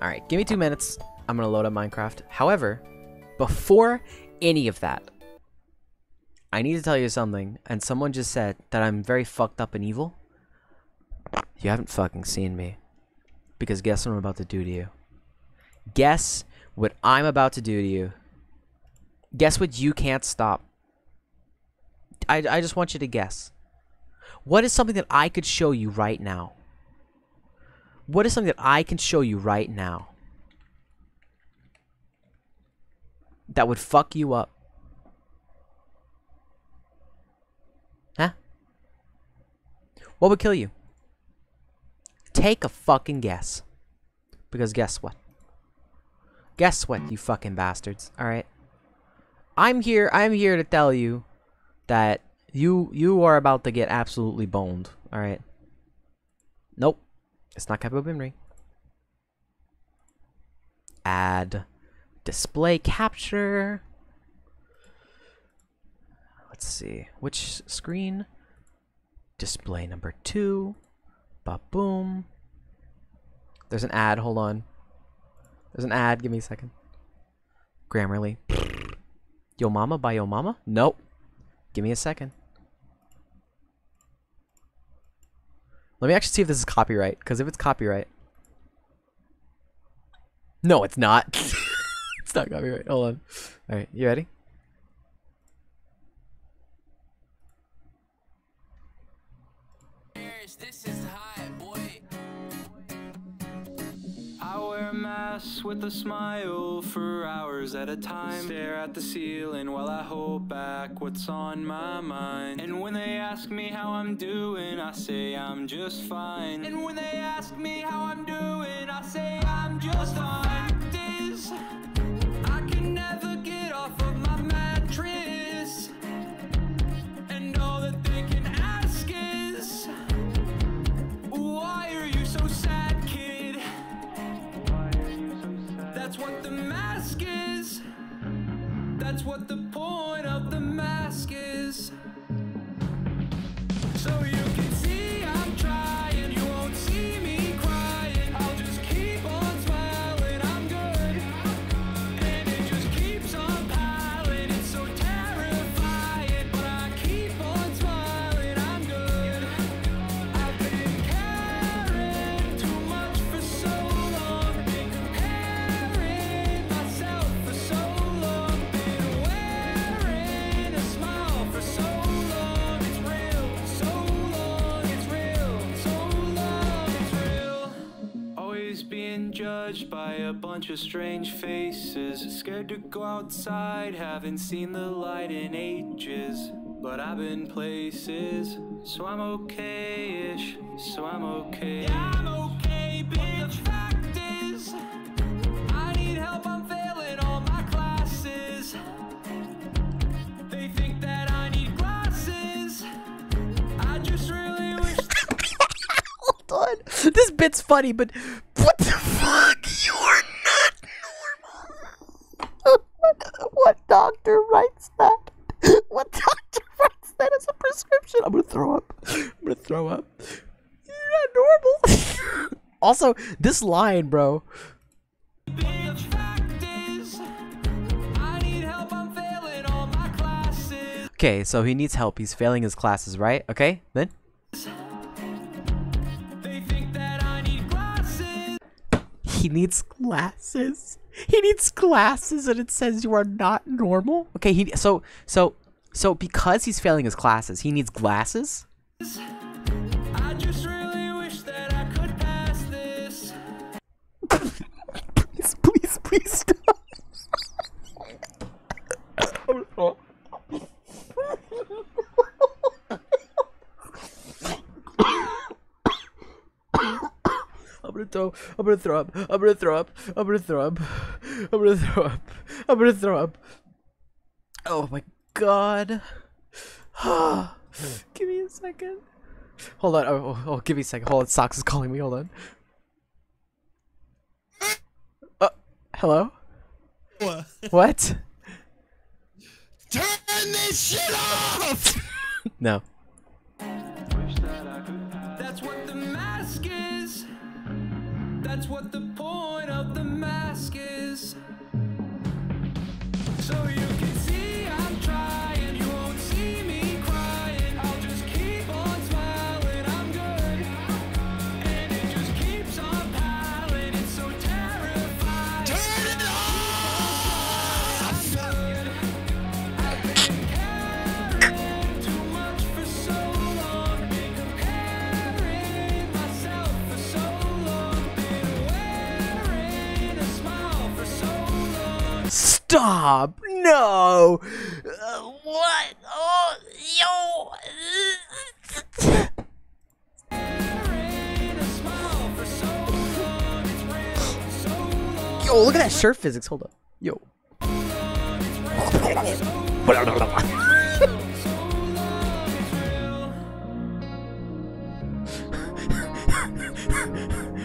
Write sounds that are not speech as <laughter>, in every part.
Alright, give me two minutes. I'm gonna load up Minecraft. However, before any of that, I need to tell you something. And someone just said that I'm very fucked up and evil. You haven't fucking seen me. Because guess what I'm about to do to you? Guess what I'm about to do to you. Guess what you can't stop. I, I just want you to guess. What is something that I could show you right now? What is something that I can show you right now? That would fuck you up. Huh? What would kill you? Take a fucking guess. Because guess what? Guess what, you fucking bastards, alright? I'm here, I'm here to tell you that you you are about to get absolutely boned, alright? Nope. It's not Capo Bimri. Add display capture. Let's see. Which screen? Display number two. Ba boom. There's an ad. Hold on. There's an ad. Give me a second. Grammarly. Yo Mama by Yo Mama? Nope. Give me a second. Let me actually see if this is copyright, because if it's copyright... No, it's not. <laughs> it's not copyright. Hold on. Alright, you ready? With a smile for hours at a time. Stare at the ceiling while I hold back what's on my mind. And when they ask me how I'm doing, I say I'm just fine. And when they ask me how I'm doing, I say I'm just fine. Fact is, I can never get off of my That's what the point of the mask is. Judged by a bunch of strange faces. Scared to go outside, haven't seen the light in ages. But I've been places, so I'm okay-ish. So I'm okay. Yeah, I'm okay, bitch. The fact is, I need help. I'm failing all my classes. They think that I need glasses. I just really wish. <laughs> Hold on. This bit's funny, but what the fuck? You're not normal. what doctor writes that? What doctor <laughs> writes that as a prescription? I'm gonna throw up. I'm gonna throw up. You're not normal. <laughs> also, this line, bro. The fact is, I need help. I'm failing all my classes. Okay, so he needs help. He's failing his classes, right? Okay, then. They think that I need glasses. He needs glasses. He needs glasses, and it says you are not normal. Okay, he so so so because he's failing his classes, he needs glasses. I just really wish that I could pass this. Please, please, please stop. I'm gonna throw. I'm gonna throw up. I'm gonna throw up. I'm gonna throw up. I'm gonna throw up. I'm gonna throw up. Oh my god. <sighs> give me a second. Hold on. Oh, oh, oh, give me a second. Hold on. Socks is calling me. Hold on. Uh, hello. What? What? Turn this shit off! <laughs> No. Wish that I could pass. That's what the mask is. That's what the Stop! No! Uh, what? Oh, yo! Yo, look at that shirt physics. Hold up. Yo. <laughs>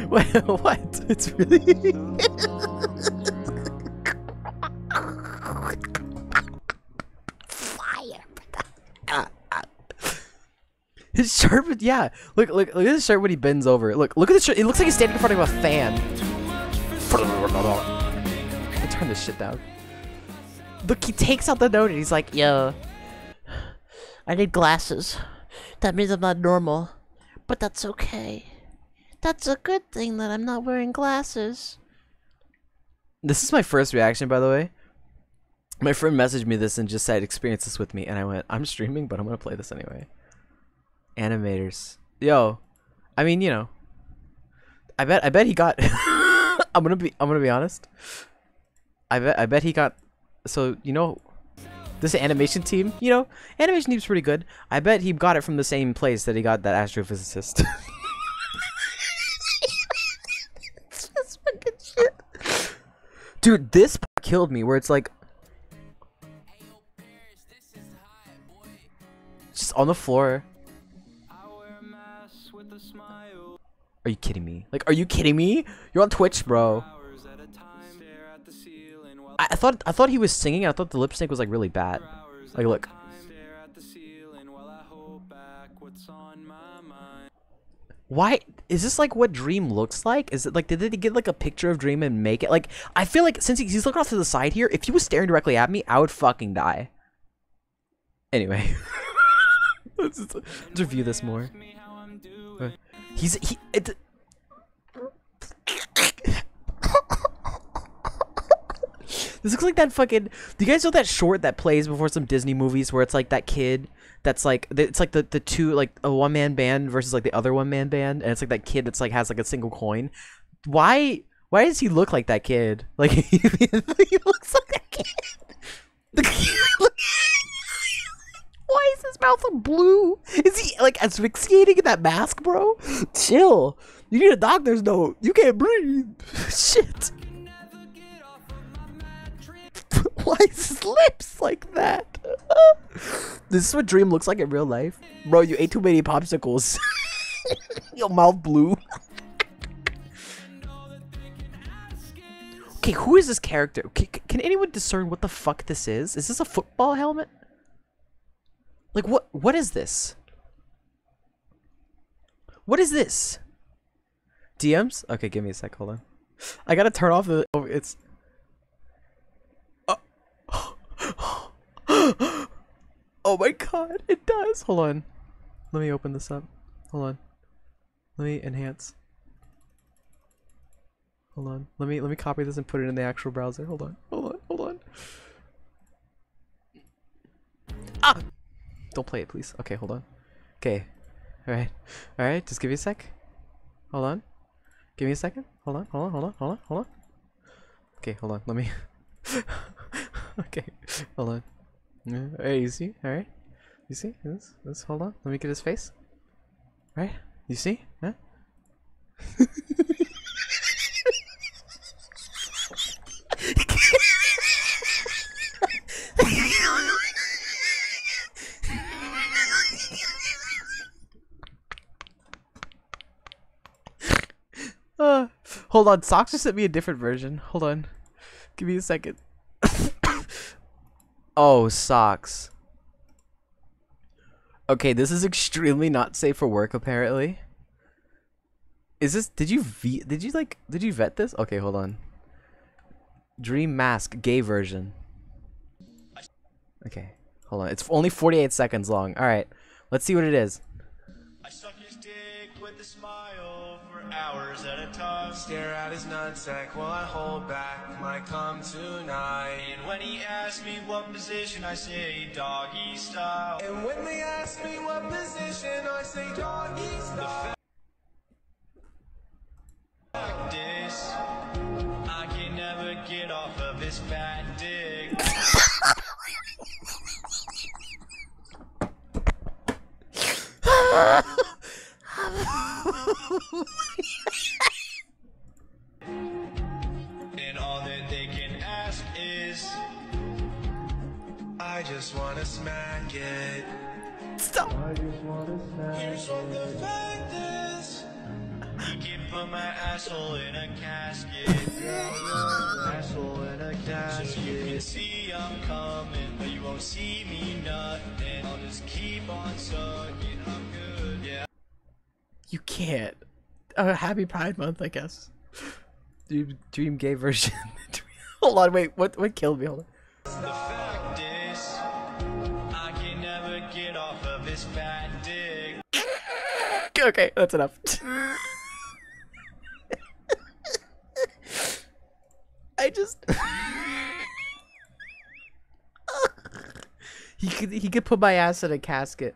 Wait, what? It's really. <laughs> His shirt, yeah. Look, look, look at his shirt when he bends over. Look, look at the shirt. It looks like he's standing in front of a fan. Me turn this shit down. Look, he takes out the note and he's like, "Yo, I need glasses. That means I'm not normal, but that's okay. That's a good thing that I'm not wearing glasses." This is my first reaction, by the way. My friend messaged me this and just said, "Experience this with me," and I went, "I'm streaming, but I'm gonna play this anyway." Animators, yo, I mean, you know, I bet, I bet he got. <laughs> I'm gonna be, I'm gonna be honest. I bet, I bet he got. So you know, this animation team, you know, animation team's pretty good. I bet he got it from the same place that he got that astrophysicist. <laughs> It's fucking shit. Dude, this part killed me. Where it's like, just on the floor. Are you kidding me? Like, are you kidding me? You're on Twitch, bro. I, thought, I thought he was singing. I thought the lip sync was like really bad. Like, look. Why is this like what Dream looks like? Is it like did they get like a picture of Dream and make it like? I feel like since he's looking off to the side here, if he was staring directly at me, I would fucking die. Anyway, <laughs> let's, let's review this more. He's he. It, this looks like that fucking. Do you guys know that short that plays before some Disney movies where it's like that kid that's like it's like the the two like a one man band versus like the other one man band, and it's like that kid that's like has like a single coin. Why? Why does he look like that kid? Like <laughs> he looks like that kid. The kid Why is his mouth blue? Is he like asphyxiating in that mask, bro? Chill. You need a doctor's note. You can't breathe. <laughs> Shit. <laughs> Why is his lips like that? <laughs> this is what Dream looks like in real life. Bro, you ate too many popsicles. Your mouth blue. okay, who is this character? Can, can anyone discern what the fuck this is? Is this a football helmet? Like what what is this? What is this? DMs? Okay, give me a sec, hold on. I gotta turn off the oh, it's oh <gasps> oh my god, it does. Hold on. Let me open this up. Hold on. Let me enhance. Hold on. Let me let me copy this and put it in the actual browser. Hold on. Hold on. Hold on. Ah! Don't play it, please. Okay, hold on. Okay. Alright. Alright, just give me a sec. Hold on. Give me a second. Hold on, hold on, hold on, hold on, hold on. Okay, hold on. Let me <laughs> Okay. Hold on. Alright, you see? Alright. You see? Let's, let's hold on. Let me get his face. Right? You see? Huh? <laughs> Uh, hold on, Socks just sent me a different version. Hold on. Give me a second. <coughs> oh, Socks. Okay, this is extremely not safe for work, apparently. Is this? Did you v? Did you like? Did you vet this? Okay, hold on. Dream Mask gay version. Okay, hold on. It's only 48 seconds long. All right, let's see what it is. I suck his dick with a smile hours at a time. Stare at his nutsack while I hold back my cum tonight. And when he asks me what position, I say doggy style. And when they ask me what position, I say doggy style. The fact is, I can never get off of his fat dick. <laughs> <laughs> And all that they can ask is, I just wanna smack it. Stop. Here's what the fact is. He can put my asshole in a casket. asshole in a casket. So you can see I'm coming, but you won't see me nothing. I'll just keep on sucking. I'm. You can't. Uh, happy Pride Month, I guess. Dream, dream gay version. <laughs> hold on, wait. What? What killed me? Hold on. The fact is, I can never get off of his fat dick. Okay, that's enough. <laughs> I just. <laughs> he could he could put my ass in a casket.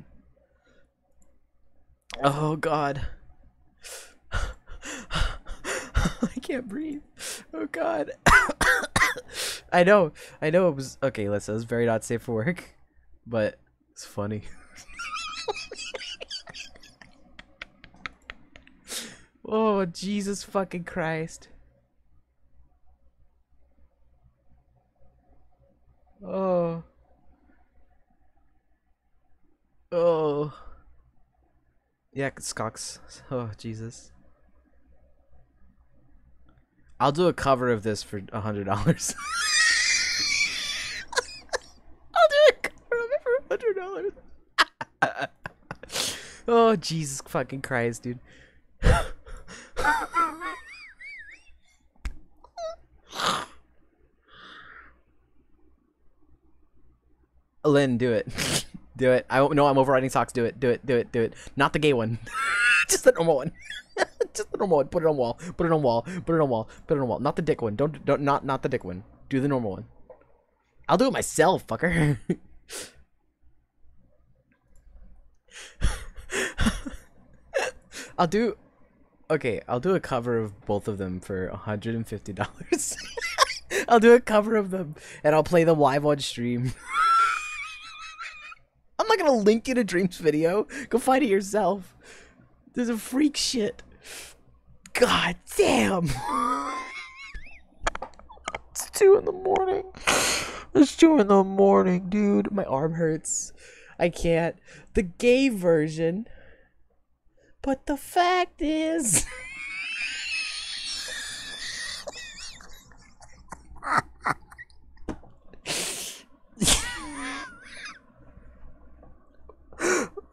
Oh God. <laughs> I can't breathe. Oh God. <coughs> I know. I know it was okay. Listen, it was very not safe for work, but it's funny. <laughs> Oh, Jesus fucking Christ. Oh. Oh. Yeah, Skox. <laughs> Oh, Jesus. I'll do a cover of this for a hundred dollars. <laughs> I'll do a cover of it for a hundred dollars. <laughs> oh, Jesus fucking Christ, dude. Lynn, do it. Do it. I know I'm overriding socks. Do it. Do it. Do it. Do it. Not the gay one. <laughs> Just the normal one. <laughs> Just the normal one. Put it on wall. Put it on wall. Put it on wall. Put it on wall. Not the dick one. Don't don't not not the dick one. Do the normal one. I'll do it myself, fucker. <laughs> I'll do Okay, I'll do a cover of both of them for $150. I'll do a cover of them and I'll play them live on stream. Not gonna link you to Dreams video. Go find it yourself. There's a freak shit. God damn. <laughs> it's two in the morning. It's two in the morning, dude. My arm hurts. I can't. The gay version. But the fact is. <laughs>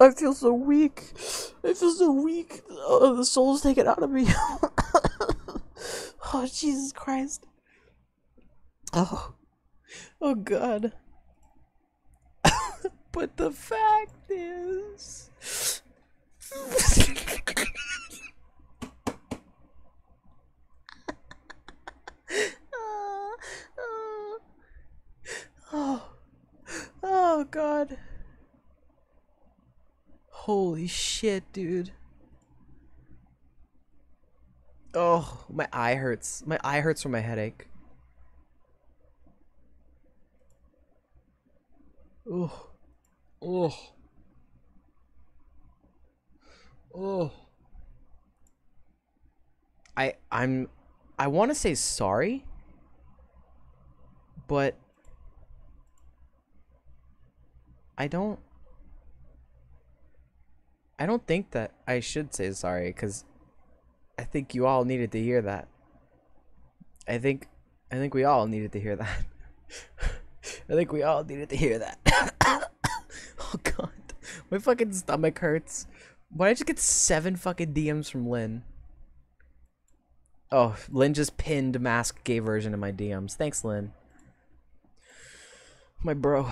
I feel so weak. I feel so weak. Oh, the soul's taken out of me. <laughs> oh, Jesus Christ. Oh. Oh, God. <laughs> but the fact is. <laughs> Oh. oh. Oh, God. Holy shit, dude. Oh, my eye hurts. My eye hurts from my headache. Oh. Oh. Oh. I I'm I want to say sorry, but I don't I don't think that I should say sorry cuz I think you all needed to hear that. I think I think we all needed to hear that. <laughs> I think we all needed to hear that. <coughs> oh god. My fucking stomach hurts. Why did just get seven fucking DMs from Lynn? Oh, Lynn just pinned mask gay version in my DMs. Thanks, Lynn. My bro.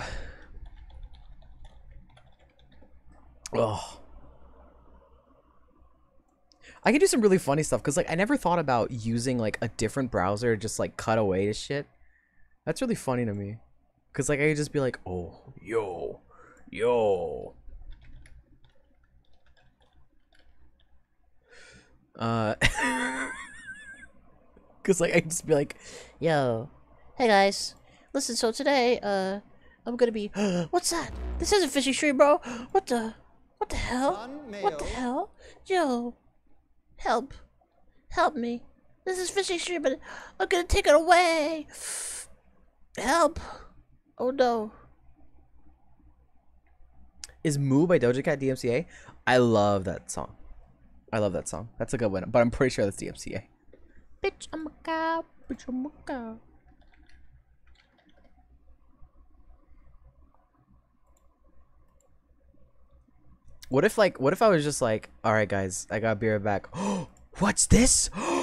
Oh. I can do some really funny stuff because like I never thought about using like a different browser to just like cut away to shit. That's really funny to me. Cause like I could just be like, oh, yo, yo. Uh, <laughs> cause like I just be like, Yo. Hey guys. Listen, so today, uh, I'm gonna be. <gasps> What's that? This isn't fishy stream, bro. What the? What the hell? What the hell? Yo. Help. Help me. This is fishy stream, but I'm gonna take it away. Help. Oh no. is "Moo" by Doja Cat DMCA? I love that song. I love that song. That's a good one, but I'm pretty sure that's DMCA. Bitch, I'm a cow. Bitch, I'm a cow. What if like what if I was just like, all right guys, I got beer back. <gasps> What's this? <gasps>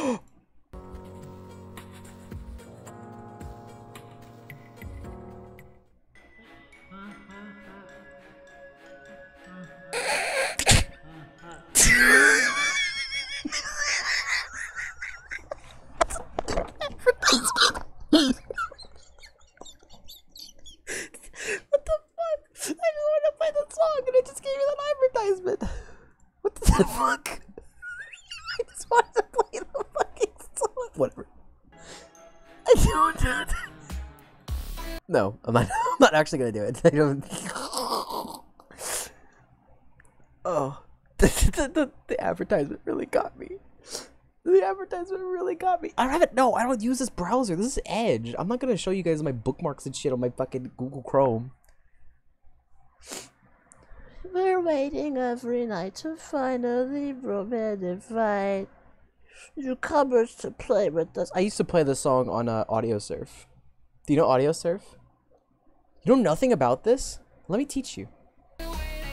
actually gonna do it. <laughs> I don't. Oh, <laughs> the, the, the, the advertisement really got me. The advertisement really got me. I don't have it. No, I don't use this browser. This is Edge. I'm not gonna show you guys my bookmarks and shit on my fucking Google Chrome. We're waiting every night to finally romantic fight. You comers to play with us. I used to play this song on uh, Audiosurf. Do you know Audiosurf? You know nothing about this? Let me teach you.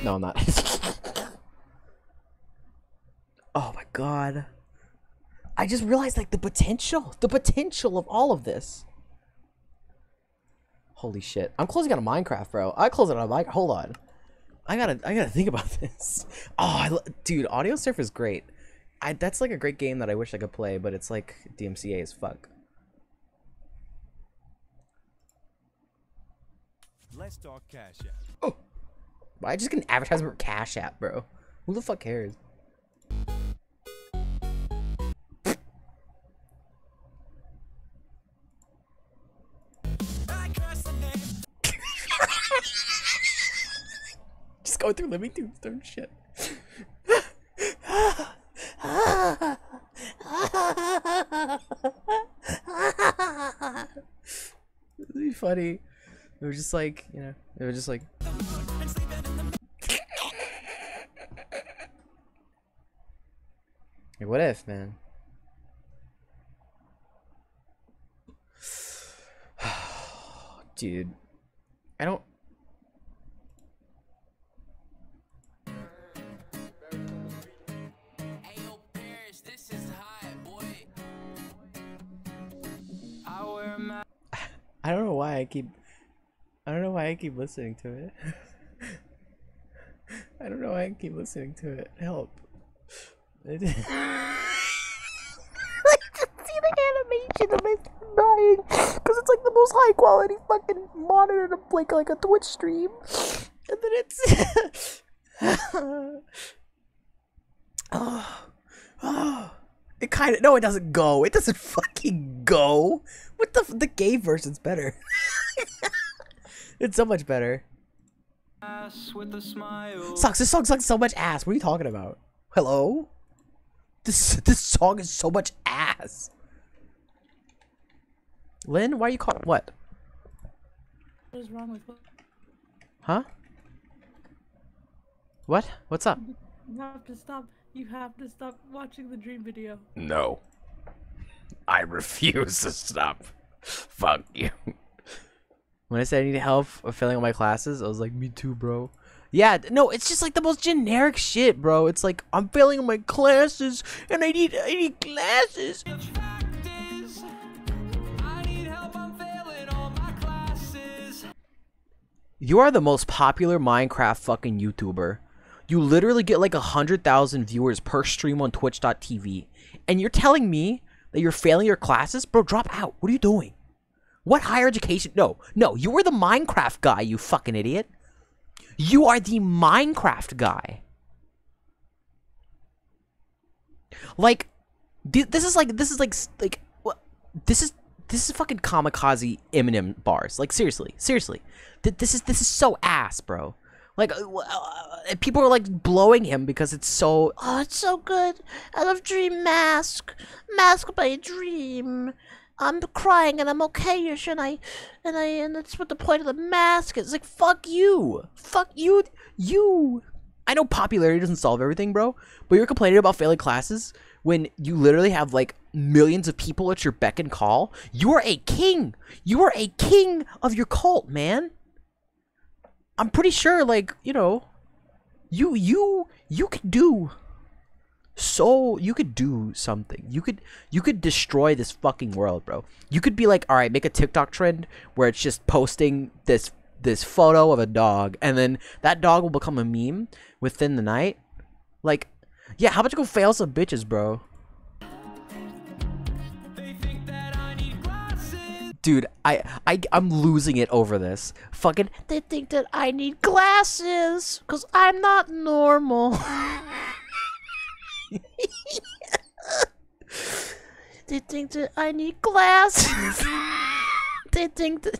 No, I'm not. <laughs> oh my god. I just realized like the potential, the potential of all of this. Holy shit! I'm closing out of Minecraft, bro. I close out of Minecraft. Hold on. I gotta, I gotta think about <laughs> this. Oh, I, dude, Audiosurf is great. I that's like a great game that I wish I could play, but it's like DMCA as fuck. Let's talk Cash App. Oh, why just an advertisement for Cash App, bro? Who the fuck cares? <laughs> just going through Living Tombstone shit. <laughs> It'd funny. It was just like, you know, it was just like. Like, what if, man? <sighs> Dude, I don't. Ayo, Paris, this is hot, boy. I wear a mask. <sighs> I don't know why I keep. I don't know why I keep listening to it. <laughs> I don't know why I keep listening to it. Help. It- <laughs> <laughs> see the animation of it dying because it's like the most high quality fucking monitor to play like a Twitch stream, and then it's oh, <sighs> oh. <sighs> <sighs> It kind of no, it doesn't go. It doesn't fucking go. What the the gay version's better. It's so much better. Ass with a smile. Sucks. This song sucks so much ass. What are you talking about? Hello? This this song is so much ass. Lynn, why are you calling what? What is wrong with what? Huh? What? What's up? You have to stop. You have to stop watching the dream video. No. I refuse to stop. Fuck you. When I said I need help filling all my classes, I was like, me too, bro. Yeah, no, it's just like the most generic shit, bro. It's like I'm failing my classes and I need I need classes. You are the most popular Minecraft fucking YouTuber. You literally get like a hundred thousand viewers per stream on Twitch.tv, and you're telling me that you're failing your classes, bro. Drop out. What are you doing? What higher education? No, no. You were the Minecraft guy. You fucking idiot. You are the Minecraft guy. Like, this is like this is like like? This is this is fucking kamikaze Eminem bars. Like seriously, seriously. Th- This is this is so ass, bro. Like, uh, uh, people are like blowing him because it's so. Oh, it's so good. I love Dream Mask. Mask by Dream. I'm crying and I'm okay, and I, and I, and that's what the point of the mask is. Like, Fuck you. Fuck you. You. I know popularity doesn't solve everything, bro, but you're complaining about failing classes when you literally have like millions of people at your beck and call. You are a king. You are a king of your cult, man. I'm pretty sure, like, you know, you you you could do so you could do something. You could you could destroy this fucking world, bro. You could be like, all right, make a TikTok trend where it's just posting this this photo of a dog, and then that dog will become a meme within the night. Like, yeah, how about you go fail some bitches, bro? Dude, I I I'm losing it over this. Fucking they think that I need glasses, cause I'm not normal. <laughs> they think that I need glasses. they think that.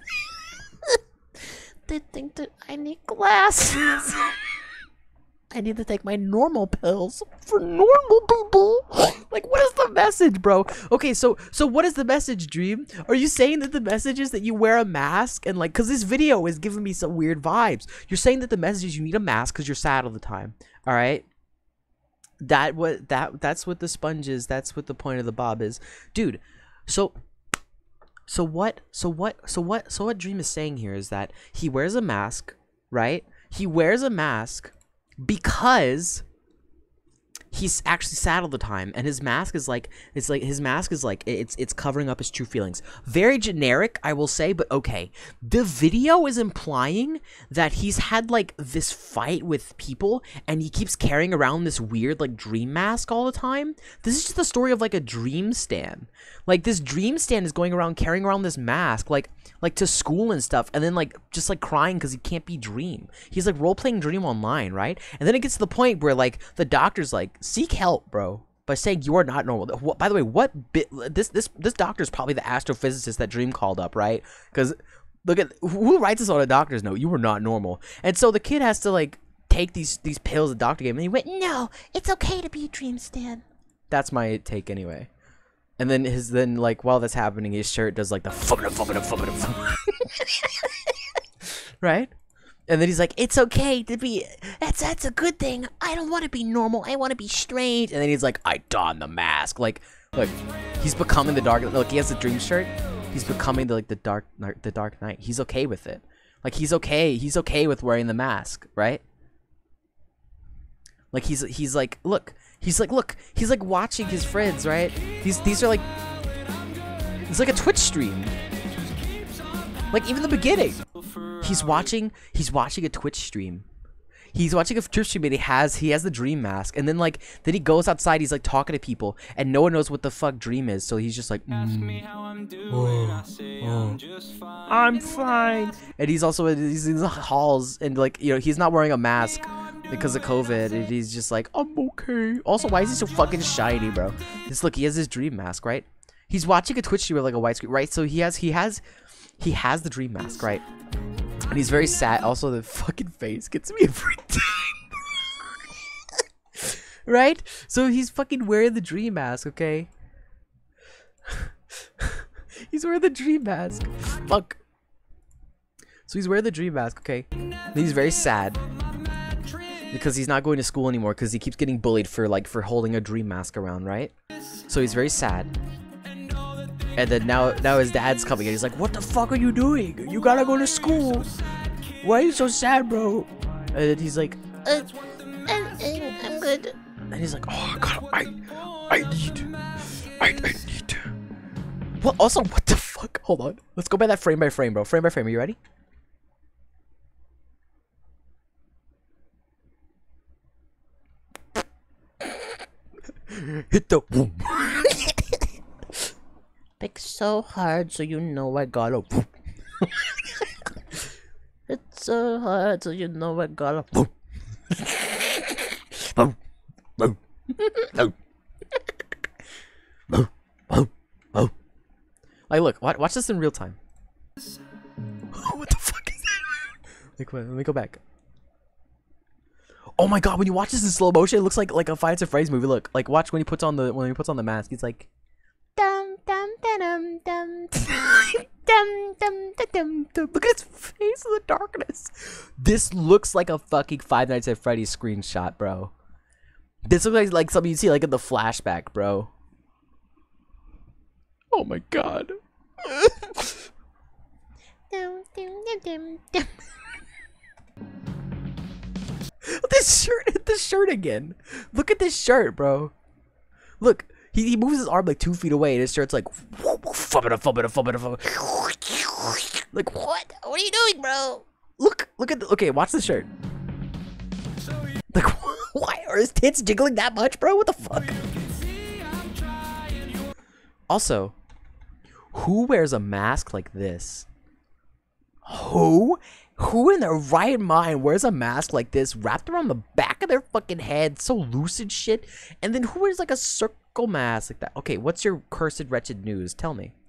they think that I need glasses. I need to take my normal pills for normal people. like what is the message, bro? Okay, so so what is the message, Dream? Are you saying that the message is that you wear a mask and like cuz this video is giving me some weird vibes. You're saying that the message is you need a mask cuz you're sad all the time. All right? That what that that's what the sponge is. That's what the point of the bob is. Dude, so so what so what so what so what Dream is saying here is that he wears a mask, right? He wears a mask because he's actually sad all the time and his mask is like it's like his mask is like it's it's covering up his true feelings. Very generic i will say but okay. The video is implying that he's had like this fight with people and he keeps carrying around this weird like dream mask all the time. This is just the story of like a dream stand. Like this dream stand is going around carrying around this mask like like to school and stuff and then like just like crying because he can't be dream. He's like role-playing dream online right? And then it gets to the point where like the doctor's like seek help bro by saying you are not normal what, by the way what bit this this this doctor's probably the astrophysicist that dream called up right because look at who writes this on a doctor's note you were not normal and so the kid has to like take these these pills the doctor gave him and he went No, it's okay to be a dream stan. that's my take anyway. And then his then like while that's happening, his shirt does like the <laughs> <laughs> right? And then he's like, "It's okay to be. That's that's a good thing. I don't want to be normal. I want to be strange." And then he's like, "I don the mask." Like, look, he's becoming the dark. Look, he has the dream shirt. He's becoming the like the dark the dark knight. He's okay with it. Like he's okay. He's okay with wearing the mask, right? Like he's he's like look he's like look he's like watching his friends right these these are like it's like a Twitch stream like even the beginning he's watching he's watching a Twitch stream he's watching a Twitch stream and he has he has the dream mask and then like then he goes outside he's like talking to people and no one knows what the fuck dream is so he's just like Ask "Mm, me how I'm doing. I say I'm just fine. I'm fine. And he's also he's in these, these halls, and like you know, he's not wearing a mask because of COVID, and he's just like, I'm okay. Also, why is he so fucking shiny, bro? Just look, he has his dream mask, right? He's watching a Twitch stream with like a white screen, right? So he has, he has, he has the dream mask, right? And he's very sad. Also, the fucking face gets me every <laughs> time. right? So he's fucking wearing the dream mask, okay? <laughs> he's wearing the dream mask. Fuck. So he's wearing the dream mask, okay? And he's very sad because he's not going to school anymore because he keeps getting bullied for like for holding a dream mask around, right? So he's very sad. And then now, now his dad's coming and he's like, "What the fuck are you doing? You gotta go to school. Why are you so sad, bro?" And then he's like, uh, "I'm good." And he's like, "Oh God, I, I need, I, I need." To. What? Also, what the fuck? Hold on. Let's go by that frame by frame, bro. Frame by frame. Are you ready? <laughs> Hit the boom. <laughs> Pick so hard so you know I got a. <laughs> it's so hard so you know I got a. boom, boom, boom, boom, boom, boom. Like, look, watch, watch this in real time. <laughs> what the fuck is that? Like, wait, let me go back. Oh my god, when you watch this in slow motion, it looks like like a Nights at Freddy's movie. Look, like watch when he puts on the when he puts on the mask. He's like, dum dum dum <laughs> dum dum dum dum. Look at his face in the darkness. This looks like a fucking Five Nights at Freddy's screenshot, bro. This looks like, like something you see like in the flashback, bro. Oh my god. dum, dum, dum, dum, dum. <laughs> this shirt, this shirt again. Look at this shirt, bro. Look, he, he moves his arm like two feet away, and his shirt's like. Like what? What are you doing, bro? Look, look at the, okay, watch the shirt. Like <laughs> why are his tits jiggling that much, bro? What the fuck? Also, who wears a mask like this? Who? Who in their right mind wears a mask like this wrapped around the back of their fucking head, so loose and shit? And then who wears like a circle mask like that? Okay, what's your cursed wretched news? Tell me. <gasps>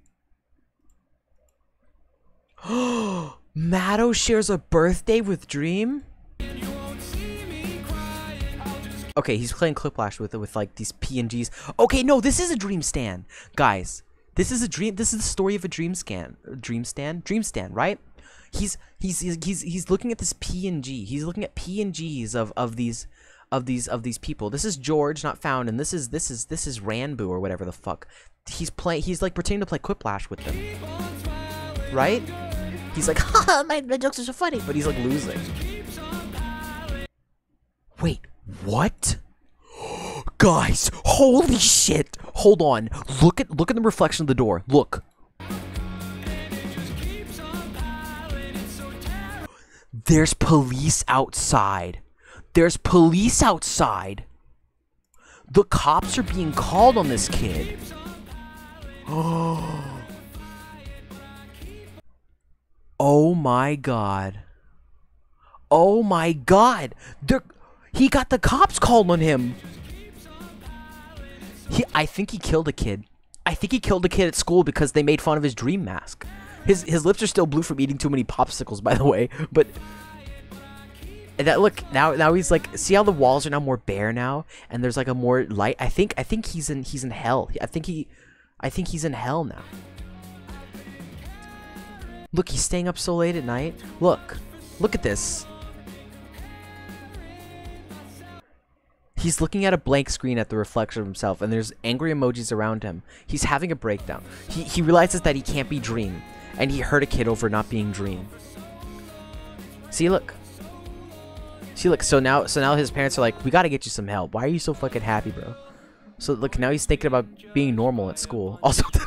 Oh Matto shares a birthday with Dream? Okay, he's playing Quiplash with it with like these PNGs. Okay, no, this is a Dream Stand, guys. This is a dream. This is the story of a Dream Scan, Dream Stand, Dream Stand, right? He's he's he's he's, he's looking at this PNG. He's looking at PNGs of of these of these of these people. This is GeorgeNotFound, and this is this is this is Ranboo or whatever the fuck. He's playing. He's like pretending to play Quiplash with them, right? He's like, <laughs> Haha, my, my jokes are so funny. but he's like losing. Wait, what? <gasps> Guys, holy shit! Hold on. Look at look at the reflection of the door. Look. There's police outside. There's police outside. The cops are being called on this kid. <gasps> Oh my god. Oh my god. They're, he got the cops called on him. He, I think he killed a kid. I think he killed a kid at school because they made fun of his dream mask. His his lips are still blue from eating too many popsicles, by the way. But that look now now he's like see how the walls are now more bare now and there's like a more light. I think I think he's in he's in hell. I think he I think he's in hell now. Look, he's staying up so late at night. Look. Look at this. He's looking at a blank screen at the reflection of himself, and there's angry emojis around him. He's having a breakdown. He, he realizes that he can't be Dream, and he hurt a kid over not being Dream. See, look. See, look. So now, so now his parents are like, "We gotta get you some help. Why are you so fucking happy, bro?" So look, now he's thinking about being normal at school. <laughs> Also, <laughs> look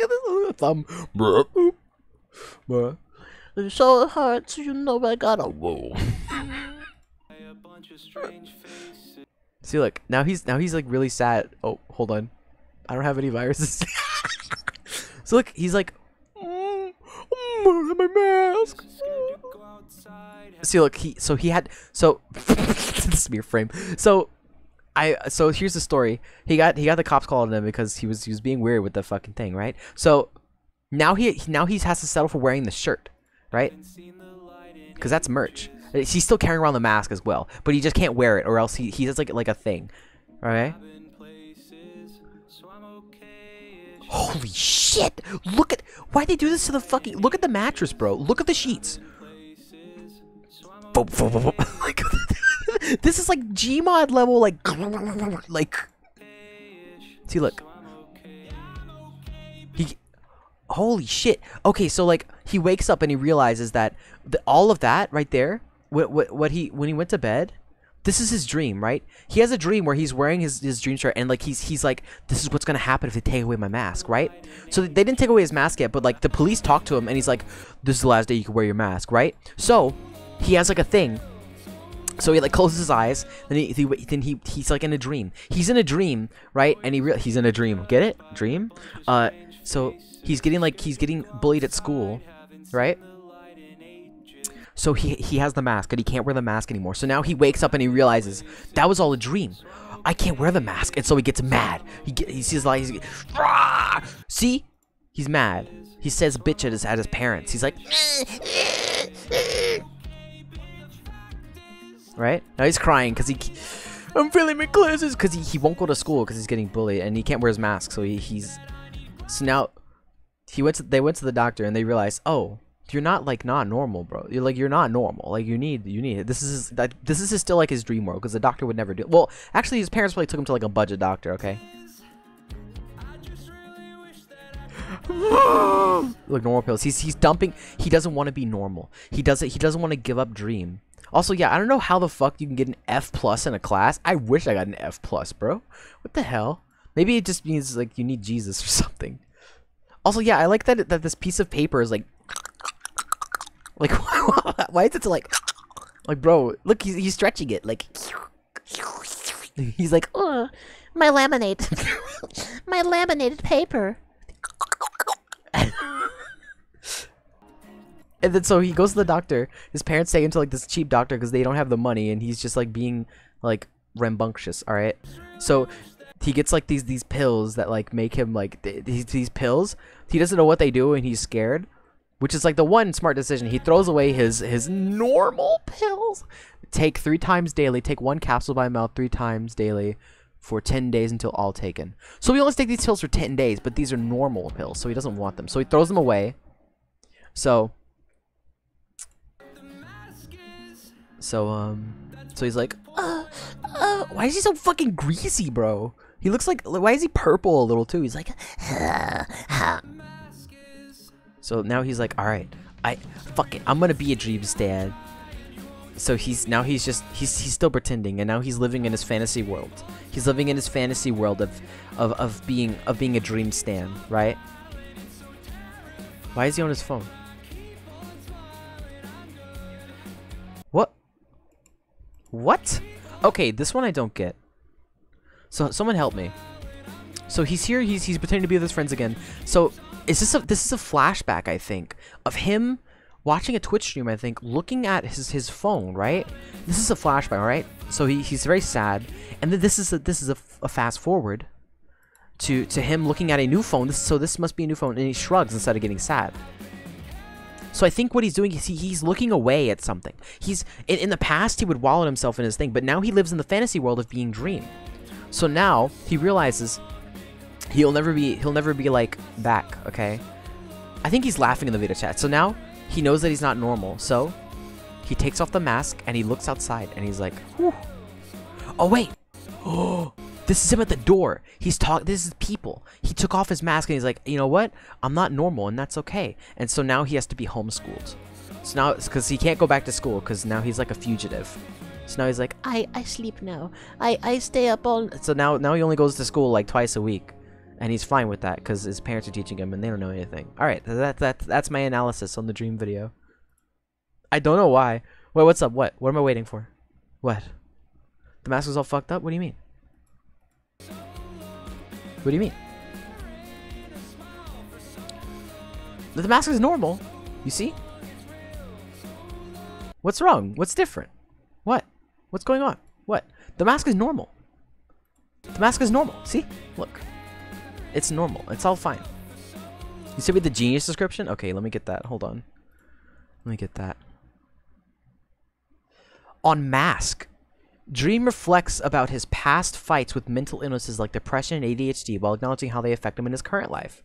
at this little thumb. It's so hard so you know I got a. Whoa. <laughs> See, look. Now he's now he's like really sad. Oh, hold on. I don't have any viruses. so look, he's like, mm, mm, my mask. See, look. He so he had so <laughs> smear frame. So I so here's the story. He got he got the cops called on him because he was he was being weird with the fucking thing, right? So now he now he has to settle for wearing the shirt, right? Because that's merch. He's still carrying around the mask as well, but he just can't wear it, or else he he does like like a thing, right? Holy shit! Look at why they do this to the fucking look at the mattress, bro. Look at the sheets. <laughs> Like, <laughs> this is like Gmod level, like <laughs> like. See, look. He, holy shit. Okay, so like he wakes up and he realizes that the, all of that right there, what what what he when he went to bed, this is his dream, right? He has a dream where he's wearing his, his dream shirt and like he's he's like, this is what's gonna happen if they take away my mask, right? So they didn't take away his mask yet, but like the police talked to him and he's like, this is the last day you can wear your mask, right? So he has like a thing So he like closes his eyes, then he, he then he he's like in a dream. He's in a dream, right? And he re- he's in a dream. Get it? Dream? Uh so he's getting like he's getting bullied at school, right? So he he has the mask and he can't wear the mask anymore. So now he wakes up and he realizes that was all a dream. I can't wear the mask, and so he gets mad. He get, he sees like he's, "Rah!" see, he's mad. He says bitch at his at his parents. He's like, right? Now he's crying because he. I'm failing my classes because he, he won't go to school because he's getting bullied and he can't wear his mask. So he, he's so now he went to they went to the doctor and they realized oh you're not like not normal bro. You're like you're not normal. Like you need you need it this is like this is still like his dream world because the doctor would never do well actually his parents probably took him to like a budget doctor okay? <laughs> Like normal pills. He's he's dumping he doesn't want to be normal. He doesn't he doesn't want to give up dream also yeah i don't know how the fuck you can get an f plus in a class i wish i got an f plus bro what the hell maybe it just means like you need jesus or <laughs> something also, yeah, I like that that this piece of paper is like, like, <laughs> why is it like, like, bro, look, he's, he's stretching it, like, <laughs> he's like, Ugh, my laminate. my laminated paper. And then so he goes to the doctor. His parents take him to like this cheap doctor because they don't have the money, and he's just like being like rambunctious. All right, so he gets like these these pills that like make him like th- these these pills. He doesn't know what they do, and he's scared. Which is like the one smart decision. He throws away his his normal pills. Take three times daily. Take one capsule by mouth three times daily for 10 days until all taken. So he only take these pills for 10 days, but these are normal pills, so he doesn't want them. So he throws them away. So So um so he's like, uh, uh, why is he so fucking greasy, bro? He looks like why is he purple a little too? He's like So now he's like, all right, I fuck it, I'm gonna be a Dream stan. So he's now he's just he's he's still pretending, and now he's living in his fantasy world. He's living in his fantasy world of of of being of being a dream stan, right? Why is he on his phone? What? Okay, this one I don't get. So someone help me. So he's here. He's he's pretending to be with his friends again. So is this a this is a flashback? I think of him watching a Twitch stream. I think looking at his his phone. Right. This is a flashback. Right. So he, he's very sad, and then this is a, this is a, a fast forward to to him looking at a new phone. This so this must be a new phone, and he shrugs instead of getting sad. So I think what he's doing is he, he's looking away at something. He's in, in the past he would wallow himself in his thing, but now he lives in the fantasy world of being Dream. So now he realizes he'll never be he'll never be like back. Okay, I think he's laughing in the video chat. So now he knows that he's not normal. So he takes off the mask and he looks outside and he's like, Whew. "Oh wait, <gasps> oh." This is him at the door. He's talking. This is people. He took off his mask and he's like, you know what? I'm not normal, and that's okay. And so now he has to be homeschooled. So now, because he can't go back to school, because now he's like a fugitive. So now he's like, I, I sleep now. I, I stay up all. so now now he only goes to school like twice a week, and he's fine with that because his parents are teaching him and they don't know anything. All right, that that that's my analysis on the dream video. I don't know why. Wait, what's up? What? What am I waiting for? What? The mask is all fucked up. What do you mean? What do you mean? The mask is normal. You see? What's wrong? What's different? What? What's going on? What? The mask is normal. The mask is normal. See? Look. It's normal. It's all fine. You see with the genius description? Okay, let me get that. Hold on. Let me get that. On Mask, Dream reflects about his past fights with mental illnesses like depression and ADHD while acknowledging how they affect him in his current life.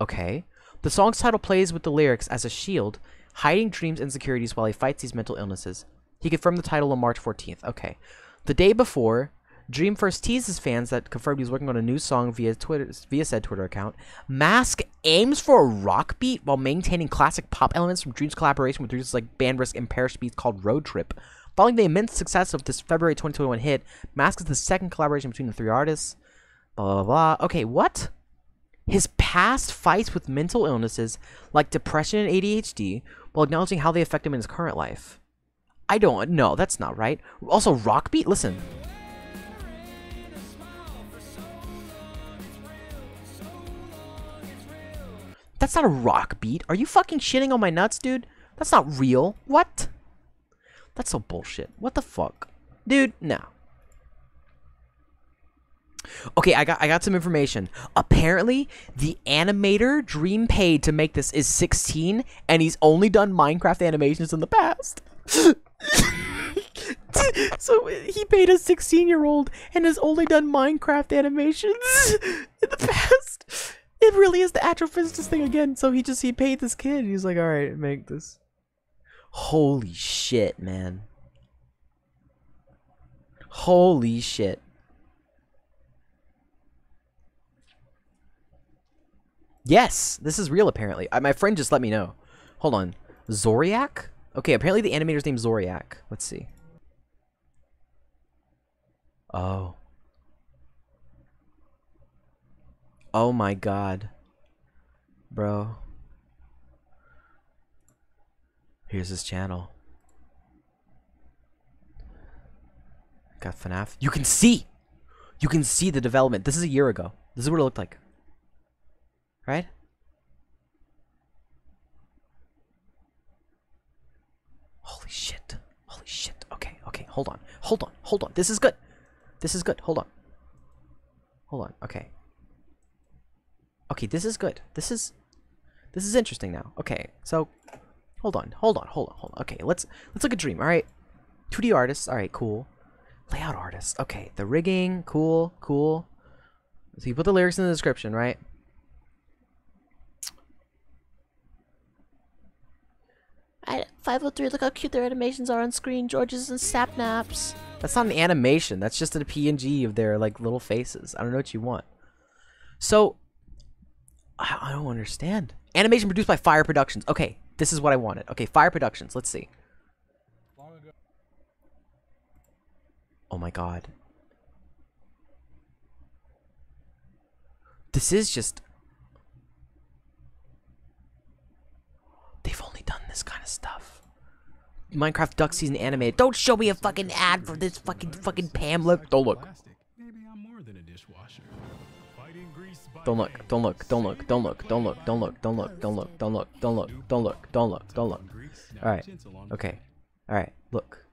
Okay. The song's title plays with the lyrics as a shield, hiding Dream's insecurities while he fights these mental illnesses. He confirmed the title on March 14th. Okay. The day before, Dream first teased his fans that confirmed he was working on a new song via Twitter via said Twitter account. Mask aims for a rock beat while maintaining classic pop elements from Dream's collaboration with producers like Bandrisk and Parish Beats called Road Trip. Following the immense success of this February 2021 hit, Mask is the second collaboration between the three artists. Blah blah blah. Okay, what? His past fights with mental illnesses like depression and ADHD while acknowledging how they affect him in his current life. I don't know. That's not right. Also, rock beat. Listen. That's not a rock beat. Are you fucking shitting on my nuts, dude? That's not real. What? That's so bullshit. What the fuck? Dude, no. Okay, I got I got some information. Apparently, the animator Dream paid to make this is 16 and he's only done Minecraft animations in the past. <laughs> so he paid a 16-year-old and has only done Minecraft animations <laughs> in the past. It really is the astrophysicist thing again. So he just he paid this kid. He's like, "All right, make this." Holy shit, man. Holy shit. Yes, this is real apparently. I, my friend just let me know. Hold on. Zoriak? Okay, apparently the animator's name's Zoriak. Let's see. Oh. Oh my god. Bro. Here's his channel. Got FNAF. You can see! You can see the development. This is a year ago. This is what it looked like. Right? Holy shit. Holy shit. Okay, okay, hold on. Hold on. Hold on. This is good. This is good. Hold on. Hold on. Okay. Okay, this is good. This is this is interesting now. Okay, so hold on, hold on, hold on, hold on. Okay, let's let's look at Dream. All right, 2D artists. All right, cool. Layout artists. Okay, the rigging. Cool, cool. So you put the lyrics in the description, right? I, 503, look how cute their animations are on screen. George's and Sapnaps. That's not an animation. That's just a PNG of their like little faces. I don't know what you want. So I, I don't understand. Animation produced by Fire Productions. Okay, this is what I wanted. Okay, Fire Productions. Let's see. Oh my god. This is just. They've only done this kind of stuff. Minecraft Duck Season animated. Don't show me a fucking ad for this fucking fucking Pam. Look, don't look. Maybe I'm more than a dishwasher. Don't look, don't look, don't look, don't look, don't look, don't look, don't look, don't look, don't look, don't look, don't look, don't look, don't look. Alright, okay, alright, look.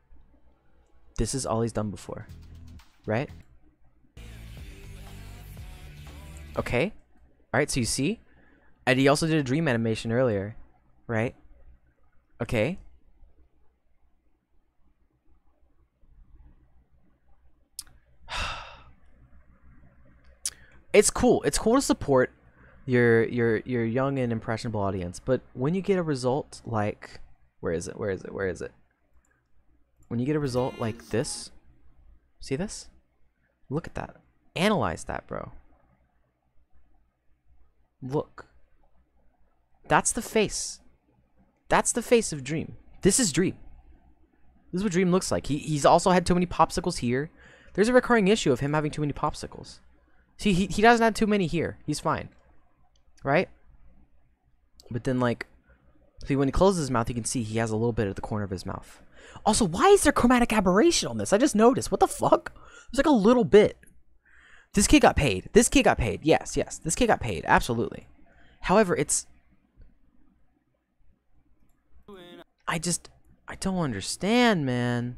This is all he's done before, right? Okay, alright, so you see? And he also did a dream animation earlier, right? Okay. It's cool. It's cool to support your your your young and impressionable audience, but when you get a result like where is it? Where is it? Where is it? When you get a result like this, see this? Look at that. Analyze that, bro. Look. That's the face. That's the face of Dream. This is Dream. This is what Dream looks like. He he's also had too many popsicles here. There's a recurring issue of him having too many popsicles. See, he, he doesn't have too many here. He's fine. Right? But then, like, see, when he closes his mouth, you can see he has a little bit at the corner of his mouth. Also, why is there chromatic aberration on this? I just noticed. What the fuck? There's like a little bit. This kid got paid. This kid got paid. Yes, yes. This kid got paid. Absolutely. However, it's. I just. I don't understand, man.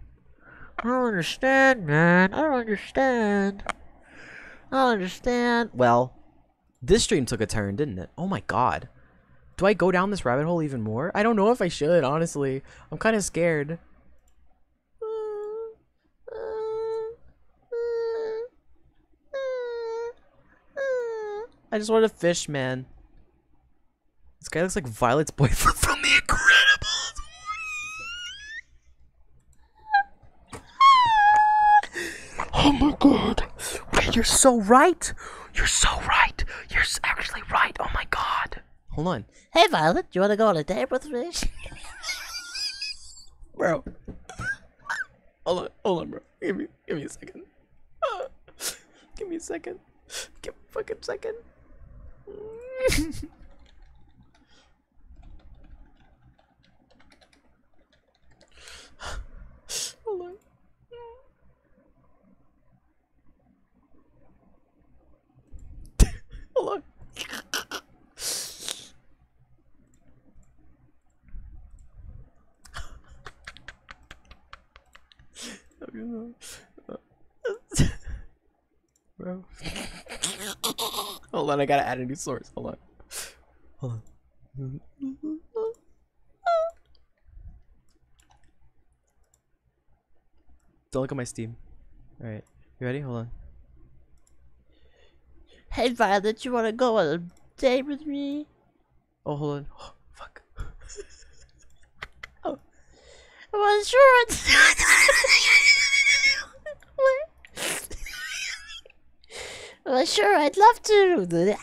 I don't understand, man. I don't understand. I don't understand. Well, this stream took a turn, didn't it? Oh my god. Do I go down this rabbit hole even more? I don't know if I should, honestly. I'm kind of scared. I just want a fish, man. This guy looks like Violet's boyfriend from <laughs> The Incredibles. oh my god. Wait, you're so right. You're so right. You're actually right. Oh my god. Hold on. Hey, Violet, do you want to go on a date with me? <laughs> Bro. Hold on, hold on, bro. Give me give me a second. Uh, <sighs> give me a second. Give me a fucking second. <laughs> hold on. Bro. Hold on, I gotta add a new source. Hold on. Hold on. Don't look at my Steam. Alright. You ready? Hold on. Hey Violet, you wanna go on a date with me? Oh, hold on. <gasps> fuck. <laughs> Oh well, sure. <laughs> well, sure, I'd love to. <laughs>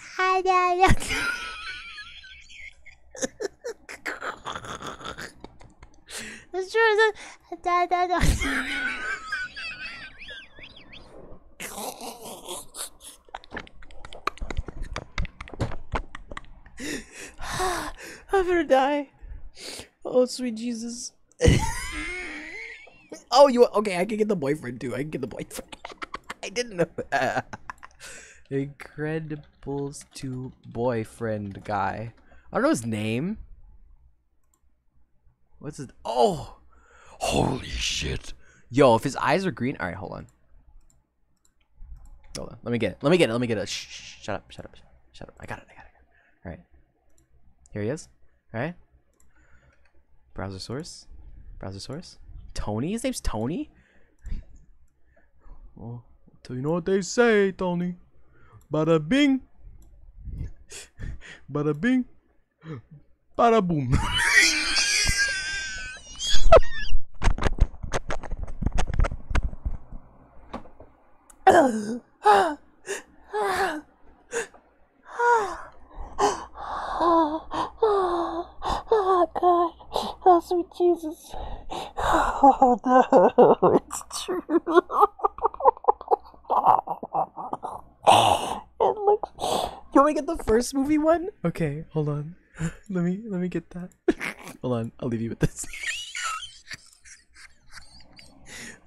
sure. <laughs> I'm gonna die. Oh, sweet Jesus. <laughs> oh, you okay? I can get the boyfriend too. I can get the boyfriend. <laughs> I didn't know. that. Incredibles 2 boyfriend guy. I don't know his name. What's his? Oh, holy shit! Yo, if his eyes are green, all right, hold on. Hold on. Let me get it. Let me get it. Let me get it. Shh, shut up. Shut up. Shut up. I got it. I got it. All right. Here he is. All right. Browser source. Browser source. Tony. His name's Tony. Well, so you know what they say, Tony. Bada bing. <laughs> Bada bing. Bada boom <laughs> <laughs> God! Oh sweet Jesus! Oh no, it's true. it looks. You want me to get the first movie one? Okay, hold on. Let me let me get that. hold on, I'll leave you with this.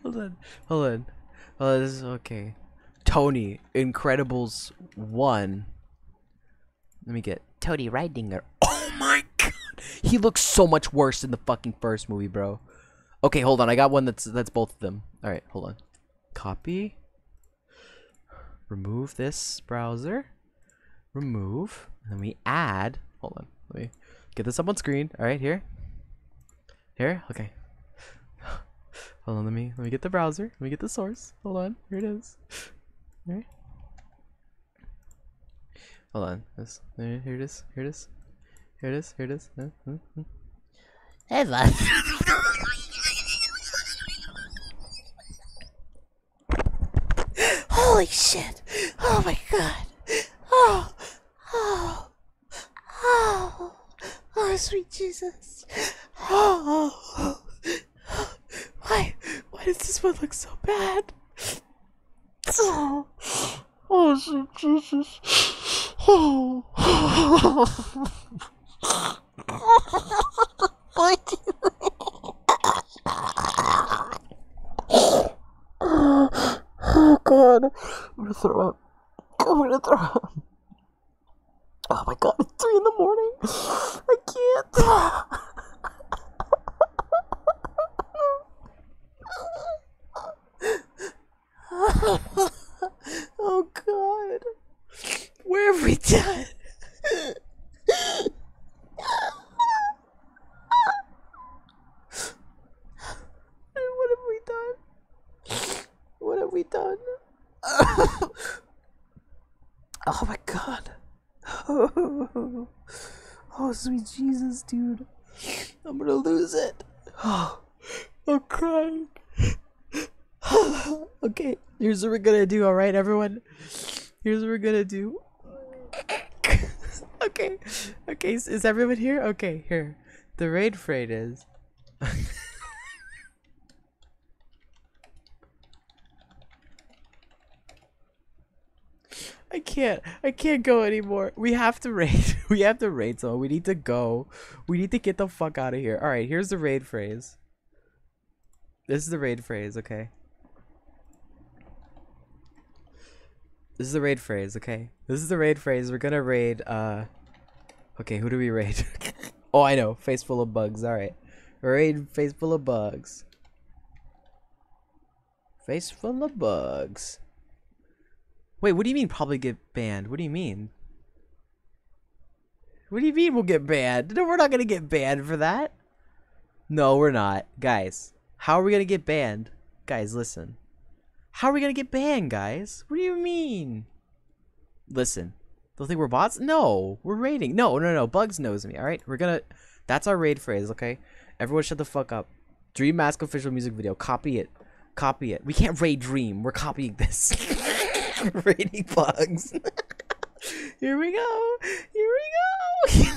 hold on, hold on. Oh, this is okay. Tony, Incredibles one. Let me get Tony Rydinger. He looks so much worse in the fucking first movie, bro. Okay, hold on. I got one that's that's both of them. All right, hold on. Copy. Remove this browser remove, and then we add. Hold on, let me get this up on screen. All right, here, here. Okay. <sighs> Hold on, let me let me get the browser. Let me get the source. Hold on, here it is. Here. Hold on, this here it is. Here it is. Here it is. Here it is. Uh, uh, uh. Hey, bud. <laughs> Holy shit! Oh my god! Oh, oh, oh, oh, sweet Jesus! Oh, why, why does this one look so bad? Oh, oh, sweet Jesus! Oh, why do Oh god, I'm gonna throw up. I'm gonna throw up. Oh my god, it's three in the morning. I can't. oh god, where have we done? what have we done? What have we done? <laughs> oh my god. <laughs> Oh, sweet Jesus, dude. I'm gonna lose it. <gasps> I'm crying. <sighs> okay, here's what we're gonna do, alright, everyone? Here's what we're gonna do. <laughs> okay, okay, is everyone here? Okay, here. The raid freight is. I can't. I can't go anymore. We have to raid. <laughs> We have to raid so we need to go. We need to get the fuck out of here. Alright, here's the raid phrase. This is the raid phrase, okay? This is the raid phrase, okay? This is the raid phrase. We're gonna raid, uh... Okay, who do we raid? <laughs> oh, I know. Face full of bugs. Alright. Raid face full of bugs. Face full of bugs. Wait, what do you mean probably get banned? What do you mean? What do you mean we'll get banned? No, we're not gonna get banned for that. No, we're not. Guys, how are we gonna get banned? Guys, listen. How are we gonna get banned, guys? What do you mean? Listen. They'll think we're bots? No, we're raiding. No, no, no. Bugs knows me, alright? We're gonna that's our raid phrase, okay? Everyone shut the fuck up. Dream Mask official music video. Copy it. Copy it. We can't raid Dream. We're copying this. <laughs> <laughs> Rating bugs. <laughs> Here we go. Here we go. <laughs>